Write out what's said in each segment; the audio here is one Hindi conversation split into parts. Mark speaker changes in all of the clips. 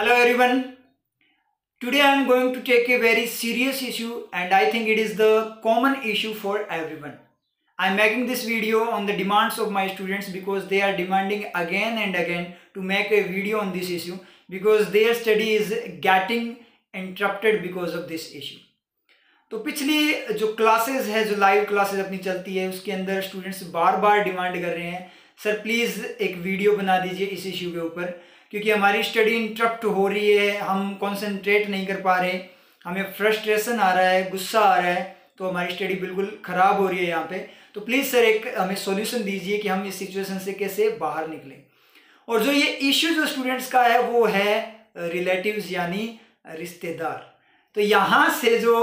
Speaker 1: Hello everyone. Today I am going to take a very serious issue and I think it is the common issue for everyone. I am making this video on the demands of my students because they are demanding again and again to make a video on this issue because their study is getting interrupted because of this issue. तो पिछली जो क्लासेस है जो लाइव क्लासेस अपनी चलती है उसके अंदर स्टूडेंट्स बार बार डिमांड कर रहे हैं सर प्लीज़ एक वीडियो बना दीजिए इस इश्यू के ऊपर क्योंकि हमारी स्टडी इंटरप्ट हो रही है, हम कॉन्सेंट्रेट नहीं कर पा रहे, हमें फ्रस्ट्रेशन आ रहा है, गुस्सा आ रहा है तो हमारी स्टडी बिल्कुल ख़राब हो रही है यहाँ पे। तो प्लीज़ सर एक हमें सॉल्यूशन दीजिए कि हम इस सिचुएशन से कैसे बाहर निकलें। और जो ये इश्यू जो स्टूडेंट्स का है, वो है रिलेटिव्स यानी रिश्तेदार। तो यहाँ से जो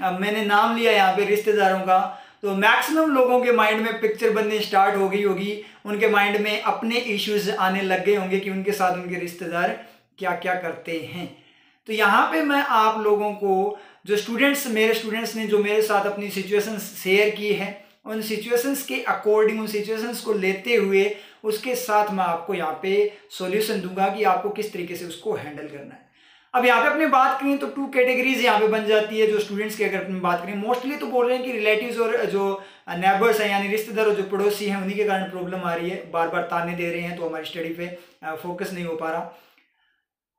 Speaker 1: मैंने नाम लिया यहाँ पे रिश्तेदारों का तो मैक्सिमम लोगों के माइंड में पिक्चर बनने स्टार्ट हो गई होगी। उनके माइंड में अपने इश्यूज़ आने लग गए होंगे कि उनके साथ उनके रिश्तेदार क्या क्या करते हैं। तो यहाँ पे मैं आप लोगों को, जो स्टूडेंट्स मेरे स्टूडेंट्स ने जो मेरे साथ अपनी सिचुएशन शेयर की है, उन सिचुएशंस के अकॉर्डिंग उन सिचुएशंस को लेते हुए उसके साथ मैं आपको यहाँ पे सॉल्यूशन दूँगा कि आपको किस तरीके से उसको हैंडल करना है। अब यहाँ पे अपने बात करें तो टू कैटेगरीज यहाँ पे बन जाती है जो स्टूडेंट्स की अगर अपनी बात करें। मोस्टली तो बोल रहे हैं कि रिलेटिव्स और जो नेबर्स हैं, यानी रिश्तेदार और जो पड़ोसी हैं, उन्हीं के कारण प्रॉब्लम आ रही है। बार बार ताने दे रहे हैं तो हमारी स्टडी पे फोकस नहीं हो पा रहा।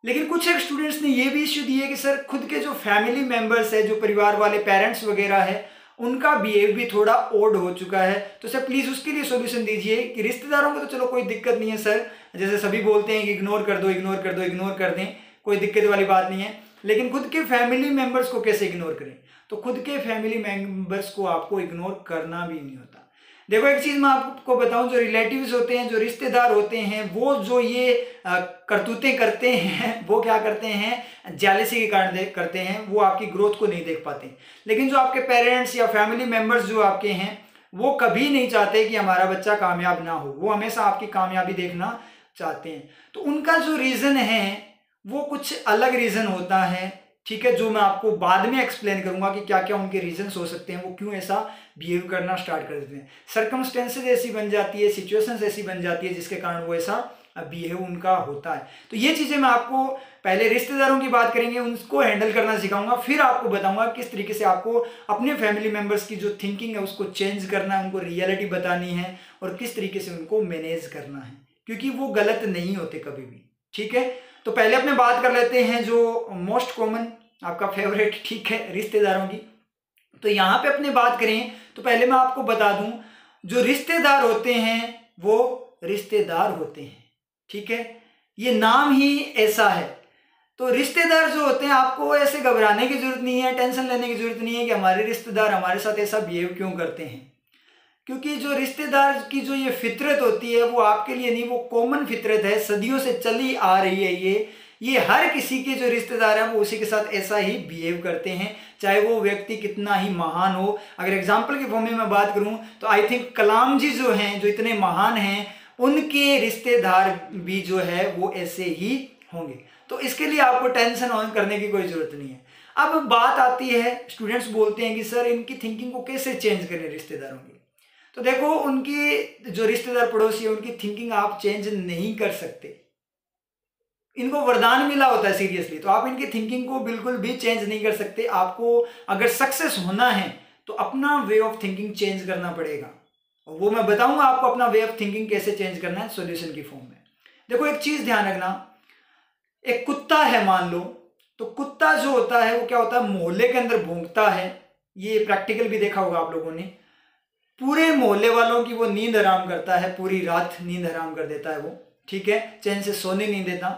Speaker 1: लेकिन कुछ एक स्टूडेंट्स ने ये भी इश्यू दिए कि सर, खुद के जो फैमिली मेंबर्स है, जो परिवार वाले पेरेंट्स वगैरह है, उनका बिहेव भी थोड़ा ओड हो चुका है। तो सर प्लीज़ उसके लिए सोल्यूशन दीजिए कि रिश्तेदारों को तो चलो कोई दिक्कत नहीं है, सर। जैसे सभी बोलते हैं कि इग्नोर कर दो इग्नोर कर दो इग्नोर कर दें। कोई दिक्कत वाली बात नहीं है। लेकिन खुद के फैमिली मेंबर्स को कैसे इग्नोर करें? तो खुद के फैमिली मेंबर्स को आपको इग्नोर करना भी नहीं होता। देखो एक चीज़ मैं आपको बताऊँ, जो रिलेटिव्स होते हैं, जो रिश्तेदार होते हैं, वो जो ये करतूतें करते हैं, वो क्या करते हैं? जेलसी के कारण करते हैं, वो आपकी ग्रोथ को नहीं देख पाते। लेकिन जो आपके पेरेंट्स या फैमिली मेंबर्स जो आपके हैं, वो कभी नहीं चाहते कि हमारा बच्चा कामयाब ना हो। वो हमेशा आपकी कामयाबी देखना चाहते हैं। तो उनका जो रीज़न है वो कुछ अलग रीज़न होता है, ठीक है, जो मैं आपको बाद में एक्सप्लेन करूँगा कि क्या क्या उनके रीजंस हो सकते हैं, वो क्यों ऐसा बिहेव करना स्टार्ट कर देते हैं। सर्कमस्टेंसेज ऐसी बन जाती है सिचुएशंस ऐसी बन जाती है, जिसके कारण वो ऐसा बिहेव उनका होता है। तो ये चीज़ें मैं आपको पहले रिश्तेदारों की बात करेंगे, उनको हैंडल करना सिखाऊँगा, फिर आपको बताऊँगा किस तरीके से आपको अपने फैमिली मेंबर्स की जो थिंकिंग है, उसको चेंज करना है, उनको रियलिटी बतानी है और किस तरीके से उनको मैनेज करना है। क्योंकि वो गलत नहीं होते कभी भी, ठीक है? तो पहले अपने बात कर लेते हैं जो मोस्ट कॉमन आपका फेवरेट ठीक है, रिश्तेदारों की। तो यहाँ पे अपने बात करें तो पहले मैं आपको बता दूँ, जो रिश्तेदार होते हैं, वो रिश्तेदार होते हैं, ठीक है? ये नाम ही ऐसा है। तो रिश्तेदार जो होते हैं, आपको ऐसे घबराने की ज़रूरत नहीं है, टेंशन लेने की ज़रूरत नहीं है कि हमारे रिश्तेदार हमारे साथ ऐसा बिहेव क्यों करते हैं। क्योंकि जो रिश्तेदार की जो ये फितरत होती है, वो आपके लिए नहीं, वो कॉमन फितरत है। सदियों से चली आ रही है ये। ये हर किसी के जो रिश्तेदार हैं, वो उसी के साथ ऐसा ही बिहेव करते हैं, चाहे वो व्यक्ति कितना ही महान हो। अगर एग्ज़ाम्पल के फॉर्म में मैं बात करूँ तो आई थिंक कलाम जी जो हैं, जो इतने महान हैं, उनके रिश्तेदार भी जो है, वो ऐसे ही होंगे। तो इसके लिए आपको टेंशन ऑन करने की कोई ज़रूरत नहीं है। अब बात आती है स्टूडेंट्स बोलते हैं कि, सर, इनकी थिंकिंग को कैसे चेंज करें रिश्तेदारों की? तो देखो, उनकी जो रिश्तेदार पड़ोसी है, उनकी थिंकिंग आप चेंज नहीं कर सकते। इनको वरदान मिला होता है सीरियसली तो आप इनकी थिंकिंग को बिल्कुल भी चेंज नहीं कर सकते। आपको अगर सक्सेस होना है तो अपना वे ऑफ़ थिंकिंग चेंज करना पड़ेगा। और वो मैं बताऊँगा आपको अपना वे ऑफ़ थिंकिंग कैसे चेंज करना है सॉल्यूशन की फॉर्म में। देखो, एक चीज़ ध्यान रखना, एक कुत्ता है, मान लो तो कुत्ता जो होता है, वो क्या होता है, मोहल्ले के अंदर भूंगता है। ये प्रैक्टिकल भी देखा होगा आप लोगों ने। पूरे मोहल्ले वालों की वो नींद आराम करता है, पूरी रात नींद आराम कर देता है वो, ठीक है? चैन से सोने नहीं देता।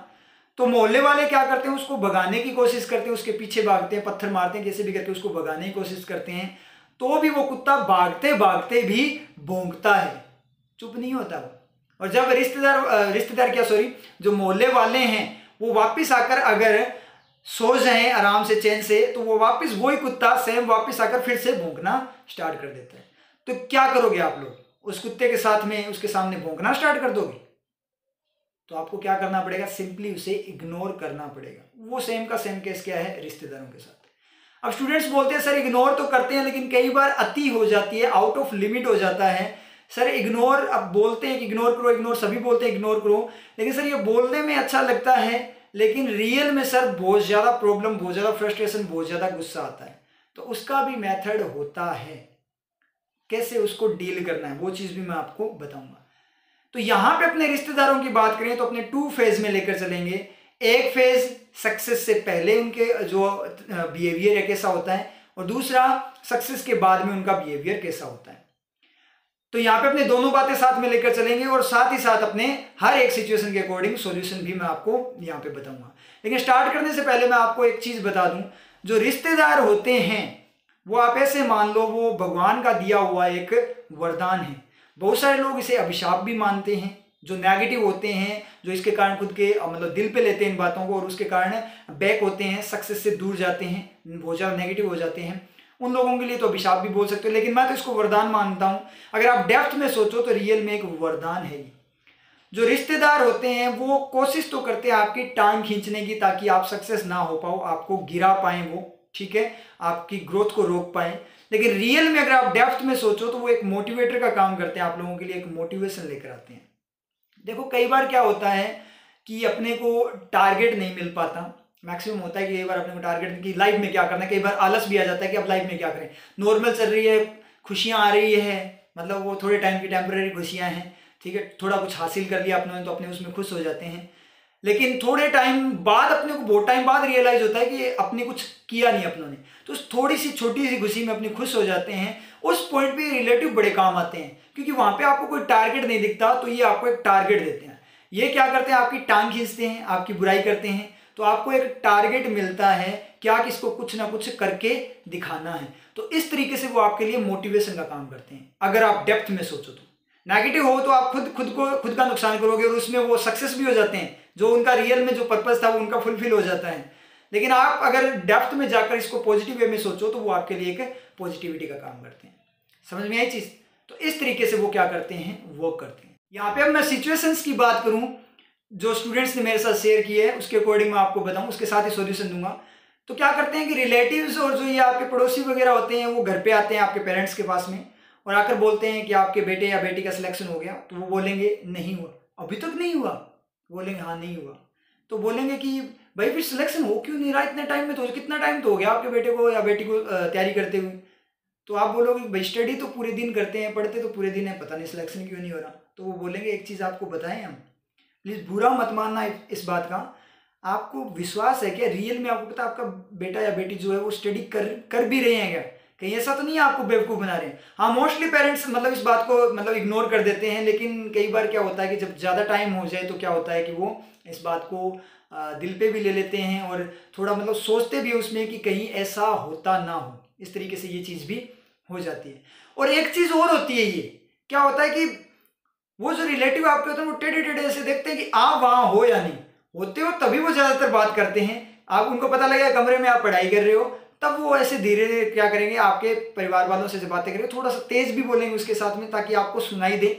Speaker 1: तो मोहल्ले वाले क्या करते हैं, उसको भगाने की कोशिश करते हैं, उसके पीछे भागते हैं, पत्थर मारते हैं कैसे भी करके उसको भगाने की कोशिश करते हैं। तो भी वो कुत्ता भागते भागते भी भोंगता है। चुप नहीं होता वो। और जब रिश्तेदार रिश्तेदार क्या सॉरी जो मोहल्ले वाले हैं, वो वापस आकर अगर सो जाए आराम से, चैन से तो वो वापस वही कुत्ता सेम वापस आकर फिर से भोंकना स्टार्ट कर देता है। तो क्या करोगे आप लोग? उस कुत्ते के साथ में उसके सामने भोंकना स्टार्ट कर दोगे? तो आपको क्या करना पड़ेगा? सिंपली उसे इग्नोर करना पड़ेगा। वो सेम का सेम केस क्या है? रिश्तेदारों के साथ। अब स्टूडेंट्स बोलते हैं, सर इग्नोर तो करते हैं, लेकिन कई बार अति हो जाती है आउट ऑफ़ लिमिट हो जाता है। सर इग्नोर अब बोलते हैं कि इग्नोर करो इग्नोर सभी बोलते हैं इग्नोर करो। लेकिन सर, ये बोलने में अच्छा लगता है, लेकिन रियल में सर, बहुत ज़्यादा प्रॉब्लम बहुत ज़्यादा फ्रस्ट्रेशन बहुत ज़्यादा गुस्सा आता है। तो उसका भी मेथड होता है। कैसे उसको डील करना है, वो चीज़ भी मैं आपको बताऊँगा। तो यहाँ पे अपने रिश्तेदारों की बात करें तो अपने टू फ़ेज़ में लेकर चलेंगे। एक फ़ेज़ सक्सेस से पहले उनके जो बिहेवियर है, कैसा होता है? और दूसरा सक्सेस के बाद में उनका बिहेवियर कैसा होता है? तो यहाँ पे अपने दोनों बातें साथ में लेकर चलेंगे और साथ ही साथ अपने हर एक सिचुएशन के अकॉर्डिंग सॉल्यूशन भी मैं आपको यहाँ पे बताऊँगा। लेकिन स्टार्ट करने से पहले मैं आपको एक चीज़ बता दूँ, जो रिश्तेदार होते हैं वो आप ऐसे मान लो, वो भगवान का दिया हुआ एक वरदान है। बहुत सारे लोग इसे अभिशाप भी मानते हैं, जो नेगेटिव होते हैं, जो इसके कारण खुद के मतलब दिल पे लेते हैं इन बातों को और उसके कारण बैक होते हैं सक्सेस से दूर जाते हैं, बहुत ज़्यादा नेगेटिव हो जाते हैं। उन लोगों के लिए तो अभिशाप भी बोल सकते हो, लेकिन मैं तो इसको वरदान मानता हूँ। अगर आप डेप्थ में सोचो तो रियल में एक वरदान है ये। जो रिश्तेदार होते हैं, वो कोशिश तो करते हैं आपकी टांग खींचने की ताकि आप सक्सेस ना हो पाओ, आपको गिरा पाए वो। ठीक है? आपकी ग्रोथ को रोक पाए। लेकिन रियल में अगर आप डेप्थ में सोचो तो वो एक मोटिवेटर का काम करते हैं। आप लोगों के लिए एक मोटिवेशन लेकर आते हैं। देखो, कई बार क्या होता है कि अपने को टारगेट नहीं मिल पाता। मैक्सिमम होता है कि कई बार अपने को टारगेट की लाइफ में क्या करना है? कई बार आलस भी आ जाता है कि अब लाइफ में क्या करें? नॉर्मल चल रही है, खुशियाँ आ रही है। मतलब वो थोड़े टाइम की टेम्प्रेरी खुशियाँ हैं। ठीक है? थोड़ा कुछ हासिल कर लिया अपने तो अपने उसमें खुश हो जाते हैं। लेकिन थोड़े टाइम बाद अपने को बहुत टाइम बाद रियलाइज़ होता है कि अपने कुछ किया नहीं अपनों ने। तो उस थोड़ी सी, छोटी सी खुशी में अपने खुश हो जाते हैं। उस पॉइंट पे रिलेटिव बड़े काम आते हैं, क्योंकि वहाँ पे आपको कोई टारगेट नहीं दिखता तो ये आपको एक टारगेट देते हैं। ये क्या करते हैं? आपकी टांग खींचते हैं, आपकी बुराई करते हैं। तो आपको एक टारगेट मिलता है क्या कि इसको कुछ ना कुछ करके दिखाना है। तो इस तरीके से वो आपके लिए मोटिवेशन का काम करते हैं, अगर आप डेप्थ में सोचो तो। नेगेटिव हो तो आप खुद खुद को, खुद का नुकसान करोगे और उसमें वो सक्सेस भी हो जाते हैं। जो उनका रियल में जो पर्पज था वो उनका फुलफिल हो जाता है। लेकिन आप अगर डेप्थ में जाकर इसको पॉजिटिव वे में सोचो तो वो आपके लिए एक पॉजिटिविटी का काम करते हैं। समझ में आई चीज़? तो इस तरीके से वो क्या करते हैं? वर्क करते हैं। यहाँ पे अब मैं सिचुएशंस की बात करूँ, जो स्टूडेंट्स ने मेरे साथ शेयर किए है, उसके अकॉर्डिंग मैं आपको बताऊँ, उसके साथ ही सोल्यूशन दूँगा। तो क्या करते हैं कि रिलेटिव्स और जो ये आपके पड़ोसी वगैरह होते हैं, वो घर पे आते हैं आपके पेरेंट्स के पास में। और आकर बोलते हैं कि आपके बेटे या बेटी का सिलेक्शन हो गया तो वो बोलेंगे, नहीं हुआ। अभी तक नहीं हुआ। बोलेंगे हाँ नहीं हुआ। तो बोलेंगे कि, भाई, फिर सिलेक्शन हो क्यों नहीं रहा? इतने टाइम में तो कितना टाइम तो हो गया आपके बेटे को या बेटी को तैयारी करते हुए? तो आप बोलोगे भाई स्टडी तो पूरे दिन करते हैं, पढ़ते तो पूरे दिन है, पता नहीं सिलेक्शन क्यों नहीं हो रहा? तो वो बोलेंगे, एक चीज़ आपको बताएँ हम। प्लीज़ बुरा मत मानना इस बात का। आपको विश्वास है क्या? रियल में आपको पता आपका बेटा या बेटी जो है वो स्टडी कर कर भी रहे हैं क्या? कहीं ऐसा तो नहीं है आपको बेवकूफ़ बना रहे हैं। हाँ मोस्टली पेरेंट्स मतलब इस बात को मतलब इग्नोर कर देते हैं, लेकिन कई बार क्या होता है कि जब ज़्यादा टाइम हो जाए तो क्या होता है कि वो इस बात को दिल पे भी ले लेते हैं और थोड़ा मतलब सोचते भी उसमें कि कहीं ऐसा होता ना हो। इस तरीके से ये चीज़ भी हो जाती है। और एक चीज़ और होती है ये, क्या होता है कि वो जो रिलेटिव आपके होते हैं वो टेढ़े टेढ़े ऐसे देखते हैं कि आप वहाँ हो या नहीं। होते हो तभी वो ज़्यादातर बात करते हैं। आप उनको पता लगेगा कमरे में आप पढ़ाई कर रहे हो तब वो ऐसे धीरे धीरे क्या करेंगे, आपके परिवार वालों से बातें करेंगे थोड़ा सा तेज भी बोलेंगे उसके साथ में ताकि आपको सुनाई दे।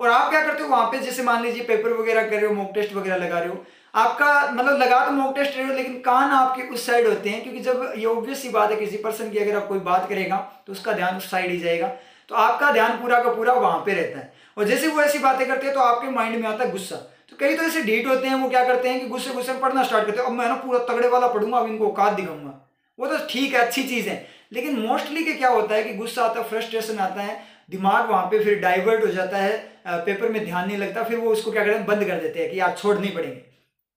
Speaker 1: और आप क्या करते हो, वहाँ पे जैसे मान लीजिए पेपर वगैरह कर रहे हो मॉक टेस्ट वगैरह लगा रहे हो, आपका मतलब लगा तो मॉक टेस्ट रहे हो, लेकिन कान आपके उस साइड होते हैं, क्योंकि जब ये ऑब्वियस सी बात है किसी पर्सन की अगर आप कोई बात करेगा तो उसका ध्यान उस साइड ही जाएगा। तो आपका ध्यान पूरा का पूरा वहाँ पे रहता है। और जैसे वो ऐसी बातें करते हैं तो आपके माइंड में आता है गुस्सा। तो कई तो ऐसे डीट होते हैं, वो क्या करते हैं कि गुस्से गुस्से पढ़ना स्टार्ट करते हैं। अब मैं ना पूरा तगड़े वाला पढ़ूँगा, अब इनको औकात दिखाऊँगा। वो तो ठीक है, अच्छी चीज़ है। लेकिन मोस्टली के क्या होता है कि गुस्सा आता है फ्रस्ट्रेशन आता है, दिमाग वहाँ पे फिर डाइवर्ट हो जाता है पेपर में ध्यान नहीं लगता, फिर वो उसको क्या करते हैं बंद कर देते हैं कि यार छोड़ नहीं पड़ेंगे।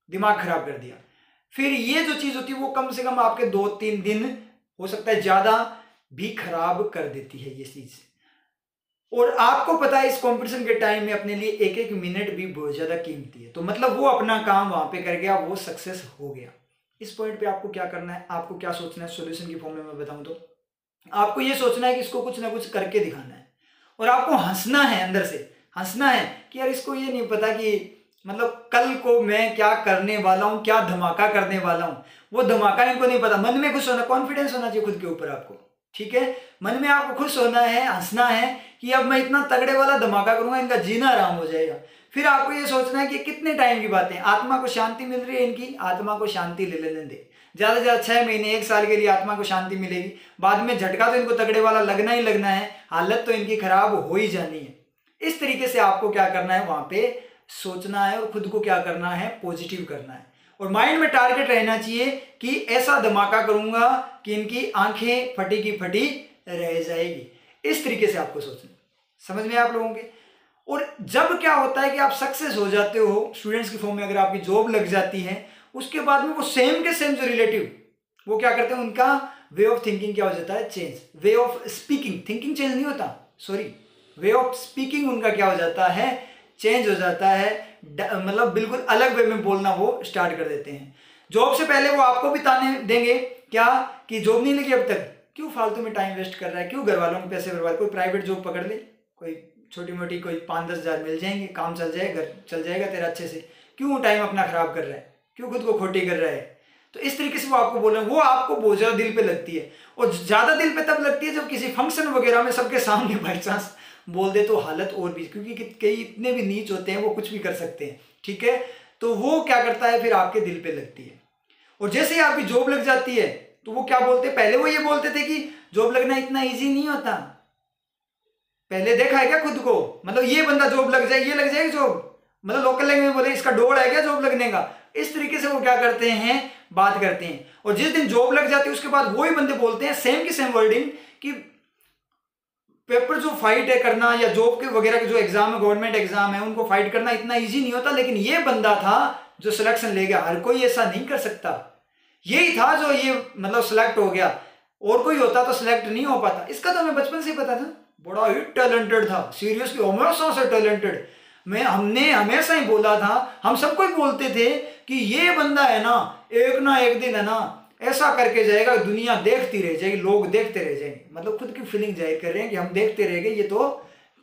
Speaker 1: दिमाग खराब कर दिया। फिर ये जो चीज़ होती है, वो कम से कम आपके दो तीन दिन हो सकता है ज़्यादा भी खराब कर देती है ये चीज़। और आपको पता है, इस कंपटीशन के टाइम में अपने लिए एक एक मिनट भी बहुत ज़्यादा कीमती है। तो मतलब वो अपना काम वहाँ पे कर गया, वो सक्सेस हो गया। इस पॉइंट पे आपको क्या करना है, आपको क्या सोचना है सोल्यूशन की फॉर्म में मैं बताऊँ तो। आपको ये सोचना है कि इसको कुछ ना कुछ करके दिखाना है। और आपको हंसना है अंदर से, हंसना है कि यार इसको ये नहीं पता कि मतलब कल को मैं क्या करने वाला हूँ, क्या धमाका करने वाला हूँ। वो धमाका इनको नहीं पता, मन में खुश होना कॉन्फिडेंस होना चाहिए खुद के ऊपर आपको, ठीक है? मन में आपको खुश होना है, हंसना है कि अब मैं इतना तगड़े वाला धमाका करूँगा, इनका जीना आराम हो जाएगा। फिर आपको ये सोचना है कि कितने टाइम की बातें आत्मा को शांति मिल रही है इनकी? आत्मा को शांति ले लेने दे। ज़्यादा से ज़्यादा छः महीने, एक साल के लिए आत्मा को शांति मिलेगी। बाद में झटका तो इनको तगड़े वाला लगना ही लगना है। हालत तो इनकी खराब हो ही जानी है। इस तरीके से आपको क्या करना है? वहाँ पे सोचना है और खुद को क्या करना है? पॉजिटिव करना है। और माइंड में टारगेट रहना चाहिए कि ऐसा धमाका करूँगा कि इनकी आँखें फटी की फटी रह जाएगी। इस तरीके से आपको सोचना समझ में आप लोगों के? और जब क्या होता है कि आप सक्सेस हो जाते हो स्टूडेंट्स की फॉर्म में अगर आपकी जॉब लग जाती है, उसके बाद में वो सेम के सेम जो रिलेटिव वो क्या करते हैं, उनका वे ऑफ़ थिंकिंग क्या हो जाता है change way of speaking thinking change नहीं होता. सॉरी वे ऑफ़ स्पीकिंग उनका क्या हो जाता है चेंज हो जाता है. मतलब बिल्कुल अलग वे में बोलना वो स्टार्ट कर देते हैं. जॉब से पहले वो आपको भी ताने देंगे, क्या? कि जॉब नहीं लगी अब तक. क्यों फालतू में टाइम वेस्ट कर रहा है? क्यों घर वालों के पैसे बर्बाद, कोई प्राइवेट जॉब पकड़ ले? कोई छोटी मोटी कोई पाँच दस हज़ार मिल जाएँगे, काम चल जाएगा चल जाएगा तेरा अच्छे से। क्यों टाइम अपना ख़राब कर रहा है? क्यों खुद को खोटी कर रहा है? तो इस तरीके से वो आपको बोल रहे हैं, वो आपको बहुत ज़्यादा दिल पे लगती है। और ज़्यादा दिल पे तब लगती है जब किसी फ़ंक्शन वगैरह में सबके सामने बाई चांस बोल दे तो हालत और भी, क्योंकि कई इतने भी नीच होते हैं, वो कुछ भी कर सकते हैं, ठीक है? तो वो क्या करता है, फिर आपके दिल पे लगती है। और जैसे ही आपकी जॉब लग जाती है तो वो क्या बोलते हैं? पहले वो ये बोलते थे कि जॉब लगना इतना ईजी नहीं होता। पहले देखा है क्या खुद को? मतलब ये बंदा जॉब लग जाए, ये लग जाएगी जॉब मतलब लोकल लैंग्वेज में बोले, इसका डोर है क्या जॉब लगने का? इस तरीके से वो क्या करते हैं, बात करते हैं। और जिस दिन जॉब लग जाती है, उसके बाद वही बंदे बोलते हैं सेम की सेम वर्डिंग कि पेपर जो फाइट है करना या जॉब के वगैरह के जो एग्ज़ाम है गवर्नमेंट एग्ज़ाम है, उनको फाइट करना इतना इजी नहीं होता, लेकिन ये बंदा था जो सिलेक्शन ले गया। हर कोई ऐसा नहीं कर सकता। यही था जो ये मतलब सिलेक्ट हो गया। और कोई होता तो सिलेक्ट नहीं हो पाता। इसका तो हमें बचपन से ही पता था। बड़ा ही टैलेंटेड था सीरियसली हमेशा से टैलेंटेड मैं, हमने, हमेशा ही बोला था, हम सबको ही बोलते थे कि ये बंदा है ना, एक ना एक दिन है ना, ऐसा करके जाएगा, दुनिया देखती रह जाएगी, लोग देखते रह जाएँगे। मतलब खुद की फीलिंग ज़ाहिर कर रहे हैं कि हम देखते रह गए, ये तो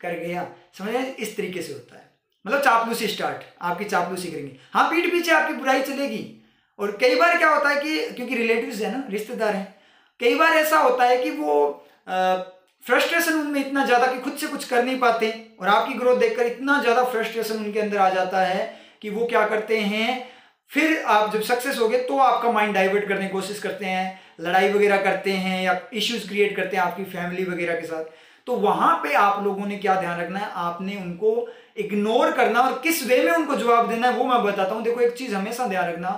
Speaker 1: कर गया। समझ? इस तरीके से होता है। मतलब चापलूसी स्टार्ट आपकी चापलूसी करेंगे। हाँ पीठ पीछे आपकी बुराई चलेगी। और कई बार क्या होता है कि, क्योंकि रिलेटिव्स है ना, रिश्तेदार हैं, कई बार ऐसा होता है कि वो फ्रस्ट्रेशन उनमें इतना ज़्यादा कि खुद से कुछ कर नहीं पाते और आपकी ग्रोथ देखकर इतना ज़्यादा फ्रस्ट्रेशन उनके अंदर आ जाता है कि वो क्या करते हैं? फिर आप जब सक्सेस हो गए तो आपका माइंड डाइवर्ट करने की कोशिश करते हैं, लड़ाई वगैरह करते हैं या इश्यूज़ क्रिएट करते हैं आपकी फैमिली वगैरह के साथ। तो वहाँ पे आप लोगों ने क्या ध्यान रखना है? आपने उनको इग्नोर करना और किस वे में उनको जवाब देना है वो मैं बताता हूँ। देखो, एक चीज़ हमेशा ध्यान रखना,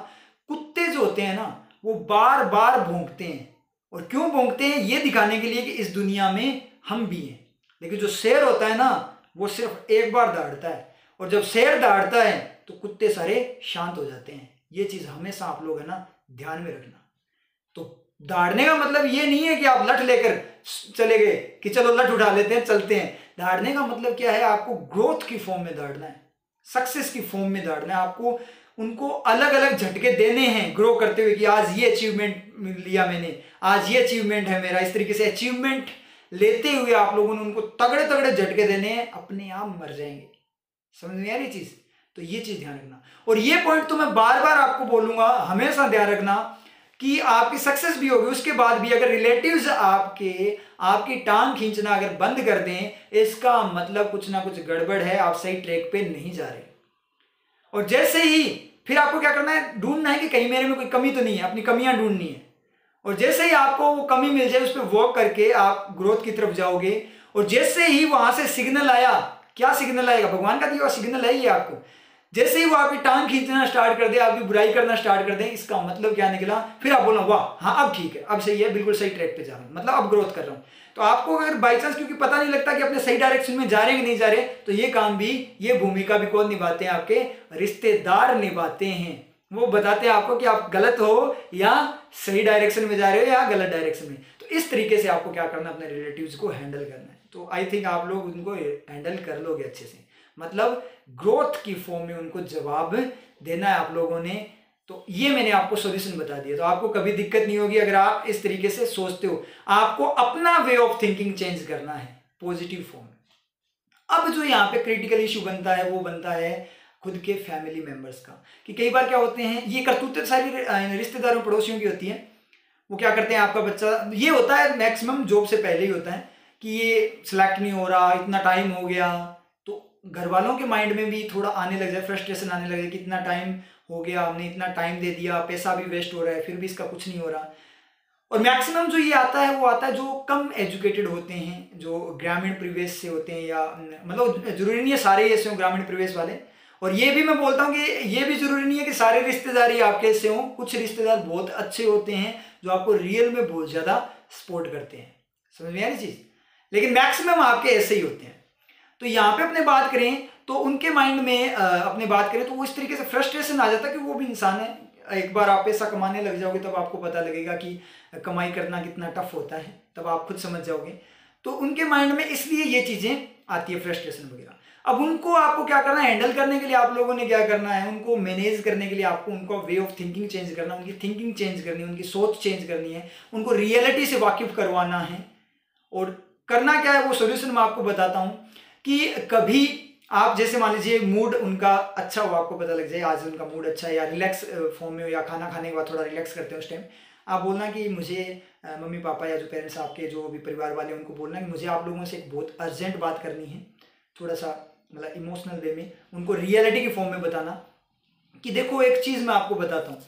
Speaker 1: कुत्ते जो होते हैं ना, वो बार बार भोंकते हैं। और क्यों भोंकते हैं ये दिखाने के लिए कि इस दुनिया में हम भी हैं। लेकिन जो शेर होता है ना, वो सिर्फ़ एक बार दाड़ता है। और जब शेर दाड़ता है तो कुत्ते सारे शांत हो जाते हैं। ये चीज़ हमेशा आप लोग है ना, ध्यान में रखना। तो दाड़ने का मतलब ये नहीं है कि आप लठ लेकर चले गए कि चलो लठ उठा लेते हैं, चलते हैं। दाड़ने का मतलब क्या है, आपको ग्रोथ की फॉर्म में दाड़ना है। सक्सेस की फॉर्म में दाड़ना है। आपको उनको अलग अलग झटके देने हैं ग्रो करते हुए कि आज ये अचीवमेंट लिया मैंने, आज ये अचीवमेंट है मेरा। इस तरीके से अचीवमेंट लेते हुए आप लोगों ने उनको तगड़े तगड़े झटके देने हैं, अपने आप मर जाएँगे। समझ में आ रही चीज़? तो ये चीज़ ध्यान रखना। और ये पॉइंट तो मैं बार बार आपको बोलूँगा, हमेशा ध्यान रखना कि आपकी सक्सेस भी होगी, उसके बाद भी अगर रिलेटिव्स आपके, आपकी टांग खींचना अगर बंद कर दें, इसका मतलब कुछ ना कुछ गड़बड़ है, आप सही ट्रैक पे नहीं जा रहे। और जैसे ही फिर आपको क्या करना है? ढूंढना है कि कहीं मेरे में कोई कमी तो नहीं है, अपनी कमियाँ ढूंढनी है। और जैसे ही आपको वो कमी मिल जाए, उस पर वॉक करके आप ग्रोथ की तरफ़ जाओगे, और जैसे ही वहाँ से सिग्नल आया, क्या सिग्नल आएगा? भगवान का दिया सिग्नल है ही आपको। जैसे ही वो आपकी टांग खींचना स्टार्ट कर दे, आपकी बुराई करना स्टार्ट कर दे, इसका मतलब क्या निकला? फिर आप बोलो वाह हाँ अब ठीक है, अब सही है, बिल्कुल सही ट्रैक पे जा रहा हूँ। मतलब अब ग्रोथ कर रहा हूँ। तो आपको अगर बाई चांस क्योंकि पता नहीं लगता कि अपने सही डायरेक्शन में जा रहे हैं कि नहीं जा रहे तो ये काम भी, ये भूमिका भी कौन निभाते हैं आपके? रिश्तेदार निभाते हैं। वो बताते हैं आपको कि आप गलत हो या सही डायरेक्शन में जा रहे हो या गलत डायरेक्शन में। तो इस तरीके से आपको क्या करना अपने रिलेटिव्स को हैंडल करना है। तो आई थिंक आप लोग उनको हैंडल कर लोगे अच्छे से। मतलब ग्रोथ की फॉर्म में उनको जवाब देना है आप लोगों ने। तो ये मैंने आपको सोल्यूशन बता दिया। तो आपको कभी दिक्कत नहीं होगी अगर आप इस तरीके से सोचते हो। आपको अपना वे ऑफ़ थिंकिंग चेंज करना है पॉजिटिव फॉर्म में। अब जो यहाँ पे क्रिटिकल इशू बनता है, वो बनता है खुद के फैमिली मेंबर्स का। कि कई बार क्या होते हैं, ये करतूतें सारी रिश्तेदारों पड़ोसियों की होती हैं। वो क्या करते हैं, आपका बच्चा, ये होता है मैक्सिमम जॉब से पहले ही होता है कि ये सिलेक्ट नहीं हो रहा, इतना टाइम हो गया। घर वालों के माइंड में भी थोड़ा आने लग जाए, फ्रस्ट्रेशन आने लग जाए कि इतना टाइम हो गया, हमने इतना टाइम दे दिया, पैसा भी वेस्ट हो रहा है, फिर भी इसका कुछ नहीं हो रहा। और मैक्सिमम जो ये आता है, वो आता है जो कम एजुकेटेड होते हैं, जो ग्रामीण परिवेश से होते हैं या मतलब ज़रूरी नहीं है सारे ऐसे हों, ग्रामीण परिवेश वाले। और ये भी मैं बोलता हूँ कि ये भी ज़रूरी नहीं है कि सारे रिश्तेदार ही आपके ऐसे हों, कुछ रिश्तेदार बहुत अच्छे होते हैं, जो आपको रियल में बहुत ज़्यादा सपोर्ट करते हैं। समझ में आ रही चीज़? लेकिन मैक्सिमम आपके ऐसे ही होते हैं। तो यहाँ पे अपने बात करें तो उनके माइंड में अपने बात करें तो वो इस तरीके से फ्रस्ट्रेशन आ जाता है कि वो भी इंसान है। एक बार आप पैसा कमाने लग जाओगे, तब आपको पता लगेगा कि कमाई करना कितना टफ होता है, तब आप खुद समझ जाओगे। तो उनके माइंड में इसलिए ये चीज़ें आती है फ्रस्ट्रेशन वगैरह। अब उनको आपको क्या करना है? हैंडल करने के लिए आप लोगों ने क्या करना है? उनको मैनेज करने के लिए आपको उनका वे ऑफ़ थिंकिंग चेंज करना है उनकी थिंकिंग चेंज करनी है उनकी सोच चेंज करनी है। उनको रियलिटी से वाकिफ करवाना है। और करना क्या है? वो सोल्यूशन मैं आपको बताता हूँ। कि कभी आप जैसे मान लीजिए मूड उनका अच्छा हो आपको पता लग जाए आज उनका मूड अच्छा है या रिलैक्स फॉर्म में हो या खाना खाने के बाद थोड़ा रिलैक्स करते हैं उस टाइम आप बोलना कि मुझे मम्मी पापा या जो पेरेंट्स आपके, जो भी परिवार वाले उनको बोलना कि मुझे आप लोगों से एक बहुत अर्जेंट बात करनी है, थोड़ा सा मतलब इमोशनल वे में, उनको रियलिटी के फॉर्म में बताना कि देखो एक चीज़ मैं आपको बताता हूँ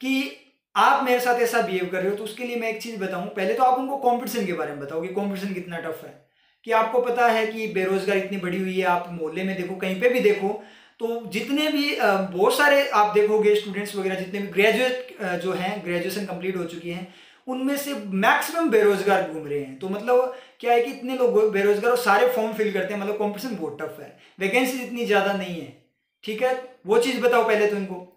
Speaker 1: कि आप मेरे साथ ऐसा बिहेव कर रहे हो तो उसके लिए मैं एक चीज़ बताऊँ, पहले तो आप उनको कॉम्पिटिशन के बारे में बताओ कि कॉम्पिटिशन कितना टफ है। कि आपको पता है कि बेरोजगार इतनी बड़ी हुई है, आप मोहल्ले में देखो, कहीं पे भी देखो तो जितने भी बहुत सारे आप देखोगे स्टूडेंट्स वगैरह, जितने भी ग्रेजुएट जो हैं ग्रेजुएशन कंप्लीट हो चुकी हैं, उनमें से मैक्सिमम बेरोजगार घूम रहे हैं। तो मतलब क्या है कि इतने लोग बेरोजगार और सारे फॉर्म फिल करते हैं मतलब कॉम्पिटिशन बहुत टफ है। वैकेंसी इतनी ज़्यादा नहीं है। ठीक है? वो चीज़ बताओ पहले तो इनको।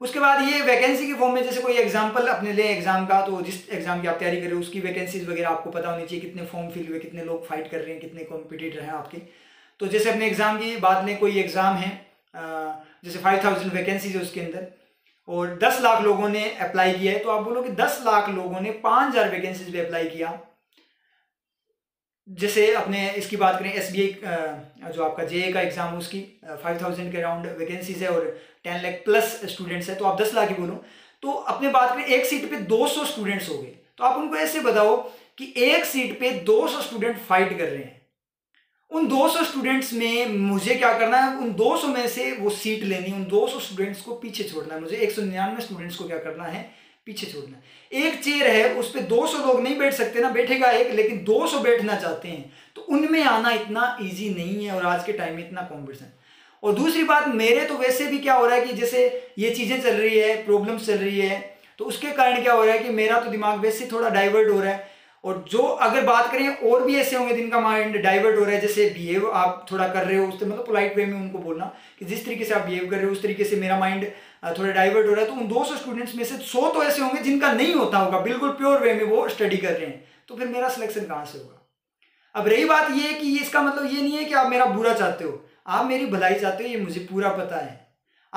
Speaker 1: उसके बाद ये वैकेंसी के फॉर्म में जैसे कोई एग्ज़ाम्पल अपने लिए एग्ज़ाम का तो जिस एग्ज़ाम की आप तैयारी कर रहे हो, उसकी वैकेंसीज वगैरह आपको पता होनी चाहिए कितने फॉर्म फिल हुए, कितने लोग फाइट कर रहे हैं, कितने कॉम्पिटिटर हैं आपके। तो जैसे अपने एग्ज़ाम की बात लें कोई एग्ज़ाम है जैसे फाइव थाउज़ेंड वैकेंसीज है उसके अंदर, और दस लाख लोगों ने अप्लाई किया है तो आप बोलो कि दस लाख लोगों ने पाँच हज़ार वैकेंसीज पे अप्लाई किया। जैसे अपने इसकी बात करें एस जो आपका जे का एग्ज़ाम है उसकी फाइव थाउज़ेंड के अराउंड वैकेंसीज है और टेन लाख प्लस स्टूडेंट्स है तो आप दस लाख ही बोलो। तो अपने बात करें, एक सीट पे 200 स्टूडेंट्स हो गए। तो आप उनको ऐसे बताओ कि एक सीट पे 200 स्टूडेंट फाइट कर रहे हैं। उन 200 स्टूडेंट्स में मुझे क्या करना है? उन 200 में से वो सीट लेनी उन 200 स्टूडेंट्स को पीछे छोड़ना है। मुझे एक सौ निन्यानवे स्टूडेंट्स को क्या करना है? पीछे छोड़ना। एक चेयर है, उस पर 200 लोग नहीं बैठ सकते ना, बैठेगा एक, लेकिन 200 बैठना चाहते हैं तो उनमें आना इतना ईजी नहीं है और आज के टाइम में इतना कॉम्पिटिशन और दूसरी बात, मेरे तो वैसे भी क्या हो रहा है कि जैसे ये चीज़ें चल रही है प्रॉब्लम्स चल रही है तो उसके कारण क्या हो रहा है कि मेरा तो दिमाग वैसे थोड़ा डाइवर्ट हो रहा है और जो अगर बात करें, और भी ऐसे होंगे जिनका माइंड डाइवर्ट हो रहा है, जैसे बिहेव आप थोड़ा कर रहे हो उससे मतलब पोलाइट वे में उनको बोलना कि जिस तरीके से आप बिहेव कर रहे हो, उस तरीके से मेरा माइंड थोड़ा डाइवर्ट हो रहा है तो उन 200 स्टूडेंट्स में से 100 तो ऐसे होंगे जिनका नहीं होता होगा, बिल्कुल प्योर वे में वो स्टडी कर रहे हैं। तो फिर मेरा सिलेक्शन कहाँ से होगा? अब रही बात ये कि इसका मतलब ये नहीं है कि आप मेरा बुरा चाहते हो, आप मेरी भलाई चाहते हो, ये मुझे पूरा पता है।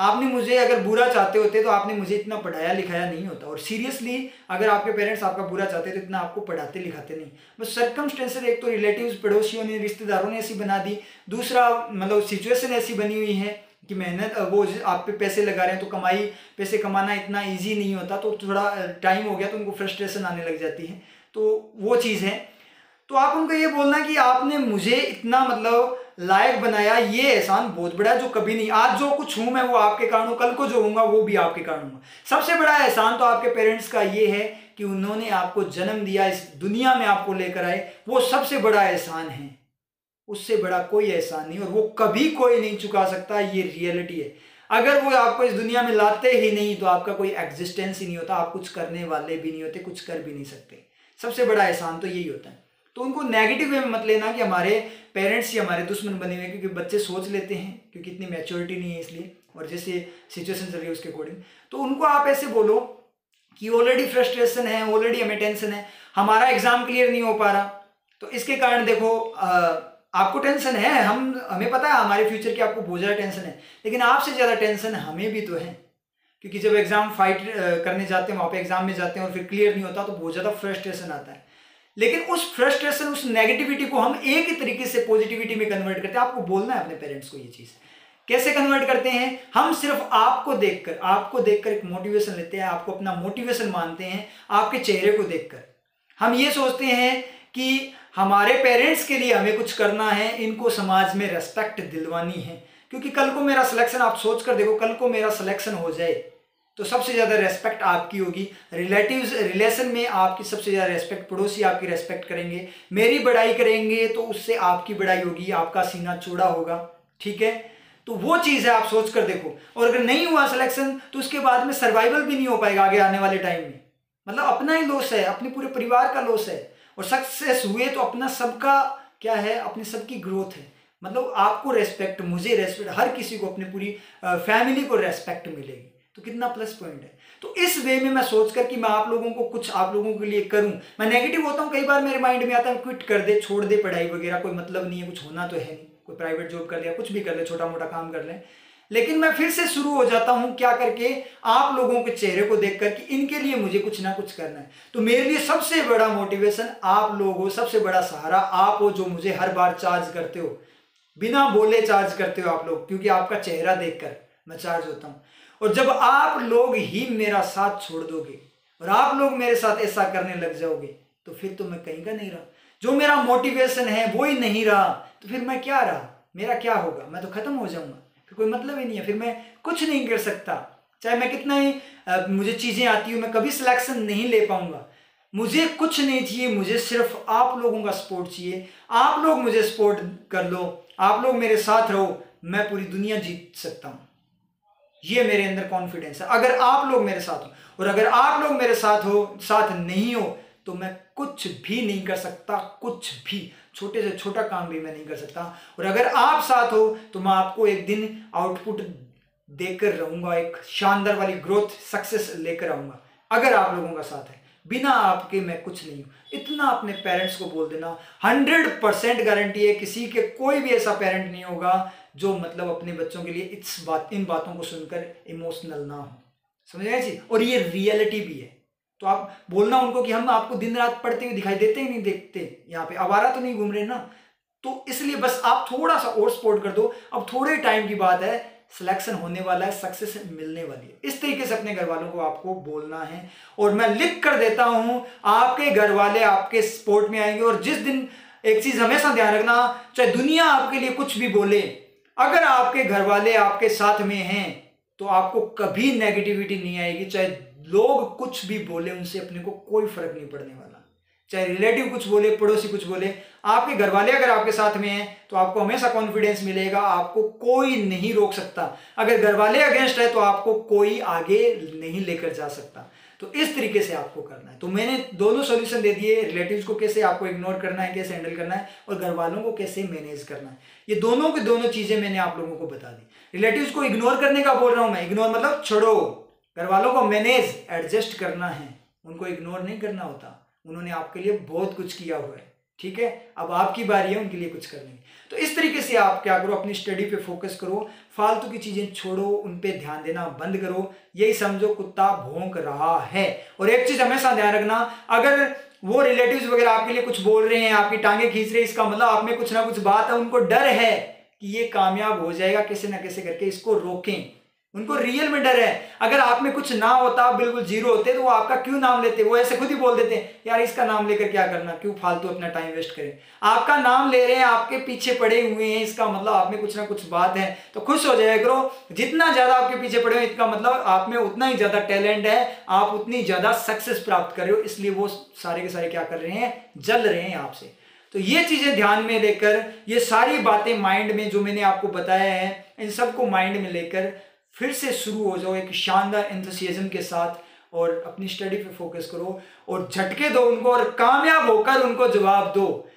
Speaker 1: आपने मुझे अगर बुरा चाहते होते तो आपने मुझे इतना पढ़ाया लिखाया नहीं होता। और सीरियसली अगर आपके पेरेंट्स आपका बुरा चाहते तो इतना आपको पढ़ाते लिखाते नहीं। बस सर्कमस्टेंसेज एक तो रिलेटिव्स पड़ोसियों ने, रिश्तेदारों ने ऐसी बना दी। दूसरा मतलब सिचुएशन ऐसी बनी हुई है कि मेहनत, वो आप पे पैसे लगा रहे हैं तो कमाई, पैसे कमाना इतना ईजी नहीं होता तो थोड़ा टाइम हो गया तो उनको फ्रस्ट्रेशन आने लग जाती है। तो वो चीज़ है। तो आप उनको ये बोलना कि आपने मुझे इतना मतलब लायक बनाया, ये एहसान बहुत बड़ा है जो कभी नहीं। आज जो कुछ हूँ मैं, वो आपके कारण हूँ कल को जो हूँगा वो भी आपके कारण हूँ सबसे बड़ा एहसान तो आपके पेरेंट्स का ये है कि उन्होंने आपको जन्म दिया, इस दुनिया में आपको लेकर आए। वो सबसे बड़ा एहसान है। उससे बड़ा कोई एहसान नहीं, और वो कभी कोई नहीं चुका सकता, ये रियलिटी है। अगर वो आपको इस दुनिया में लाते ही नहीं तो आपका कोई एग्जिस्टेंस ही नहीं होता। आप कुछ करने वाले भी नहीं होते, कुछ कर भी नहीं सकते। सबसे बड़ा एहसान तो यही होता है। तो उनको नेगेटिव वे में मत लेना कि हमारे पेरेंट्स ही हमारे दुश्मन बने हुए क्योंकि बच्चे सोच लेते हैं क्योंकि इतनी मैच्योरिटी नहीं है इसलिए और जैसे सिचुएशन चल रही है उसके अकॉर्डिंग तो उनको आप ऐसे बोलो कि ऑलरेडी फ्रस्ट्रेशन है ऑलरेडी हमें टेंशन है हमारा एग्ज़ाम क्लियर नहीं हो पा रहा। तो इसके कारण देखो आ, आपको टेंशन है हम हमें पता है हमारे फ्यूचर की आपको बहुत ज़्यादा टेंशन है लेकिन आपसे ज़्यादा टेंशन हमें भी तो है। क्योंकि जब एग्ज़ाम फाइट करने जाते हैं वहाँ पे एग्ज़ाम में जाते हैं और फिर क्लियर नहीं होता तो बहुत ज़्यादा फ्रस्ट्रेशन आता है। लेकिन उस फ्रस्ट्रेशन उस नेगेटिविटी को हम एक ही तरीके से पॉजिटिविटी में कन्वर्ट करते हैं। आपको बोलना है अपने पेरेंट्स को ये चीज़। कैसे कन्वर्ट करते हैं? हम सिर्फ़ आपको देखकर आपको देखकर एक मोटिवेशन लेते हैं, आपको अपना मोटिवेशन मानते हैं, आपके चेहरे को देखकर। हम ये सोचते हैं कि हमारे पेरेंट्स के लिए हमें कुछ करना है, इनको समाज में रेस्पेक्ट दिलवानी है। क्योंकि कल को मेरा सिलेक्शन आप सोच कर देखो, कल को मेरा सिलेक्शन हो जाए। तो सबसे ज़्यादा रेस्पेक्ट आपकी होगी। रिलेटिव्स रिलेशन में आपकी सबसे ज़्यादा रेस्पेक्ट पड़ोसी आपकी रेस्पेक्ट करेंगे। मेरी बड़ाई करेंगे तो उससे आपकी बड़ाई होगी, आपका सीना चौड़ा होगा, ठीक है? तो वो चीज़ है, आप सोच कर देखो। और अगर नहीं हुआ सिलेक्शन तो उसके बाद में सर्वाइवल भी नहीं हो पाएगा आगे आने वाले टाइम में। मतलब अपना ही लॉस है, अपने पूरे परिवार का लॉस है। और सक्सेस हुए तो अपना सबका क्या है, अपनी सबकी ग्रोथ है। मतलब आपको रेस्पेक्ट मुझे रेस्पेक्ट हर किसी को अपनी पूरी फैमिली को रेस्पेक्ट मिलेगी। तो कितना प्लस पॉइंट है। तो इस वे में मैं सोच कर कि मैं आप लोगों को कुछ आप लोगों के लिए करूँ। मैं नेगेटिव होता हूँ, कई बार मेरे माइंड में आता है क्विट कर दे, छोड़ दे पढ़ाई वगैरह, कोई मतलब नहीं है, कुछ होना तो है नहीं। कोई प्राइवेट जॉब कर लिया कुछ भी कर ले छोटा मोटा काम कर ले। लेकिन मैं फिर से शुरू हो जाता हूँ क्या करके आप लोगों के चेहरे को देखकर कि इनके लिए मुझे कुछ ना कुछ करना है। तो मेरे लिए सबसे बड़ा मोटिवेशन आप लोग हो सबसे बड़ा सहारा आप हो जो मुझे हर बार चार्ज करते हो। बिना बोले चार्ज करते हो आप लोग, क्योंकि आपका चेहरा देखकर मैं चार्ज होता हूँ। और जब आप लोग ही मेरा साथ छोड़ दोगे और आप लोग मेरे साथ ऐसा करने लग जाओगे तो फिर तो मैं कहीं का नहीं रहा। जो मेरा मोटिवेशन है वो ही नहीं रहा। तो फिर मैं क्या रहा? मेरा क्या होगा? मैं तो खत्म हो जाऊँगा। फिर कोई मतलब ही नहीं है। फिर मैं कुछ नहीं कर सकता। चाहे मैं कितना ही आ, मुझे चीज़ें आती हूँ मैं कभी सिलेक्शन नहीं ले पाऊँगा। मुझे कुछ नहीं चाहिए। मुझे सिर्फ़ आप लोगों का सपोर्ट चाहिए। आप लोग मुझे सपोर्ट कर लो। आप लोग मेरे साथ रहो। मैं पूरी दुनिया जीत सकता हूँ। ये मेरे अंदर कॉन्फिडेंस है। अगर आप लोग मेरे साथ हो और अगर आप लोग मेरे साथ हो, साथ नहीं हो तो मैं कुछ भी नहीं कर सकता, कुछ भी। छोटे से छोटा काम भी मैं नहीं कर सकता। और अगर आप साथ हो तो मैं आपको एक दिन आउटपुट देकर रहूँगा, एक शानदार वाली ग्रोथ सक्सेस लेकर आऊँगा। अगर आप लोगों का साथ है। बिना आपके मैं कुछ नहीं हूँ। इतना अपने पेरेंट्स को बोल देना। हंड्रेड परसेंट गारंटी है, किसी के कोई भी ऐसा पेरेंट नहीं होगा जो मतलब अपने बच्चों के लिए इस बात, इन बातों को सुनकर इमोशनल ना हो। समझ गए जी? और ये रियलिटी भी है। तो आप बोलना उनको कि हम आपको दिन रात पढ़ते हुए दिखाई देते ही, नहीं देखते। यहाँ पे आवारा तो नहीं घूम रहे ना? तो इसलिए बस आप थोड़ा सा और सपोर्ट कर दो। अब थोड़े टाइम की बात है सिलेक्शन होने वाला है सक्सेस मिलने वाली है। इस तरीके से अपने घर वालों को आपको बोलना है। और मैं लिख कर देता हूँ, आपके घर वाले आपके सपोर्ट में आएँगे। और जिस दिन एक चीज़ हमेशा ध्यान रखना, चाहे दुनिया आपके लिए कुछ भी बोले अगर आपके घर वाले आपके साथ में हैं तो आपको कभी नेगेटिविटी नहीं आएगी। चाहे लोग कुछ भी बोले, उनसे अपने को कोई फ़र्क नहीं पड़ने वाला। चाहे रिलेटिव कुछ बोले, पड़ोसी कुछ बोले, आपके घर वाले अगर आपके साथ में हैं तो आपको हमेशा कॉन्फिडेंस मिलेगा, आपको कोई नहीं रोक सकता। अगर घर वाले अगेंस्ट है तो आपको कोई आगे नहीं लेकर जा सकता। तो इस तरीके से आपको करना है। तो मैंने दोनों सोल्यूशन दे दिए रिलेटिव्स को कैसे आपको इग्नोर करना है, कैसे हैंडल करना है, और घर वालों को कैसे मैनेज करना है। ये दोनों के दोनों चीज़ें मैंने आप लोगों को बता दी। रिलेटिव को इग्नोर करने का बोल रहा हूँ मैं। इग्नोर मतलब छोड़ो। घर वालों को मैनेज एडजस्ट करना है। उनको इग्नोर नहीं करना होता। उन्होंने आपके लिए बहुत कुछ किया हुआ है। ठीक है? अब आपकी बारी है, उनके लिए कुछ करने की। तो इस तरीके से आप क्या करो? अपनी स्टडी पे फोकस करो। फालतू की चीज़ें छोड़ो, उन पे ध्यान देना बंद करो। यही समझो, कुत्ता भोंक रहा है। और एक चीज़ हमेशा ध्यान रखना, अगर वो रिलेटिव्स वगैरह आपके लिए कुछ बोल रहे हैं, आपकी टांगे खींच रहे हैं, इसका मतलब आप में कुछ ना कुछ बात है, उनको डर है कि ये कामयाब हो जाएगा, कैसे ना कैसे करके इसको रोकें। उनको रियल में डर है। अगर आप में कुछ ना होता आप बिल्कुल ज़ीरो होते तो वो आपका क्यों नाम लेते? वो ऐसे खुद ही बोल देते हैं यार, इसका नाम लेकर क्या करना? क्यों फालतू अपना टाइम वेस्ट करें? आपका नाम ले रहे हैं, आपके पीछे पड़े हुए हैं, इसका मतलब आप में कुछ ना कुछ बात है तो खुश हो जाए करो। जितना ज़्यादा आपके पीछे पड़े हुए इसका मतलब आप में उतना ही ज़्यादा टैलेंट है, आप उतनी ज़्यादा सक्सेस प्राप्त कर रहे हो, इसलिए वो सारे के सारे क्या कर रहे हैं, जल रहे हैं आपसे। तो ये चीज़ें ध्यान में लेकर, ये सारी बातें माइंड में जो मैंने आपको बताया है, इन सबको माइंड में लेकर फिर से शुरू हो जाओ एक शानदार एंथुसियाज्म के साथ और अपनी स्टडी पे फोकस करो और झटके दो उनको और कामयाब होकर उनको जवाब दो।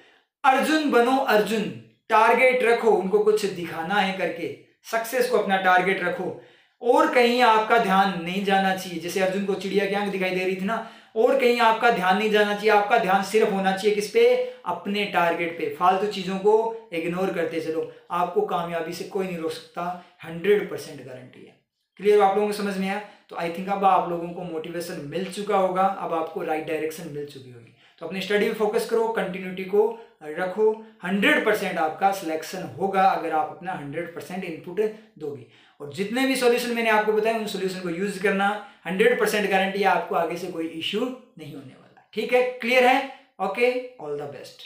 Speaker 1: अर्जुन बनो अर्जुन टारगेट रखो, उनको कुछ दिखाना है करके। सक्सेस को अपना टारगेट रखो। और कहीं आपका ध्यान नहीं जाना चाहिए। जैसे अर्जुन को चिड़िया की आँख दिखाई दे रही थी ना और कहीं आपका ध्यान नहीं जाना चाहिए, आपका ध्यान सिर्फ़ होना चाहिए किस पे? अपने टारगेट पे। फालतू चीज़ों को इग्नोर करते चलो। आपको कामयाबी से कोई नहीं रोक सकता। हंड्रेड परसेंट गारंटी है। क्लियर आप लोगों को समझ में आया? तो आई थिंक अब आप लोगों को मोटिवेशन मिल चुका होगा। अब आपको राइट डायरेक्शन मिल चुकी होगी। तो अपनी स्टडी में फोकस करो कंटिन्यूटी को रखो। हंड्रेड परसेंट आपका सिलेक्शन होगा अगर आप अपना हंड्रेड परसेंट इनपुट दोगे। और जितने भी सॉल्यूशन मैंने आपको बताया उन सॉल्यूशन को यूज़ करना। हंड्रेड परसेंट गारंटी है आपको आगे से कोई इश्यू नहीं होने वाला। ठीक है? क्लियर है? Okay all the best